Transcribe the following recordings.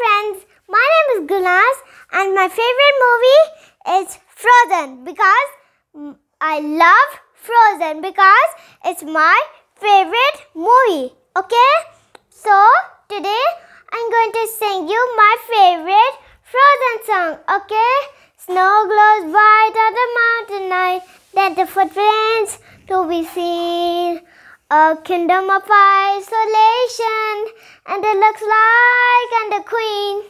friends, my name is Gulnaaz and my favorite movie is Frozen because I love Frozen because it's my favorite movie. Okay? So, today I'm going to sing you my favorite Frozen song. Okay? Snow glows white on the mountain night, that the footprints to be seen. A kingdom of isolation, and it looks like I'm the queen.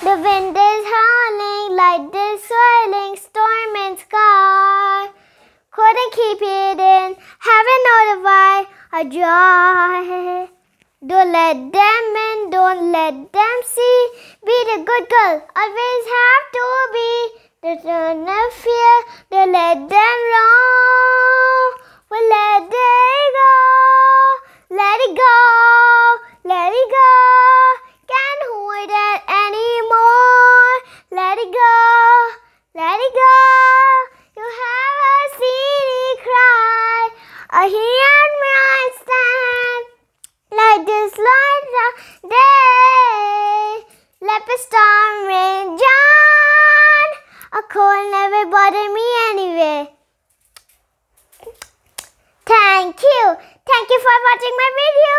The wind is howling like this swirling storm and sky. Couldn't keep it in, haven't notified a joy. Don't let them in, don't let them see. Be the good girl, always have to be. Don't let fear, don't let them wrong. Me stand like this light of day. Let the storm rage on. A cold never bothered me anyway. Thank you. Thank you for watching my video.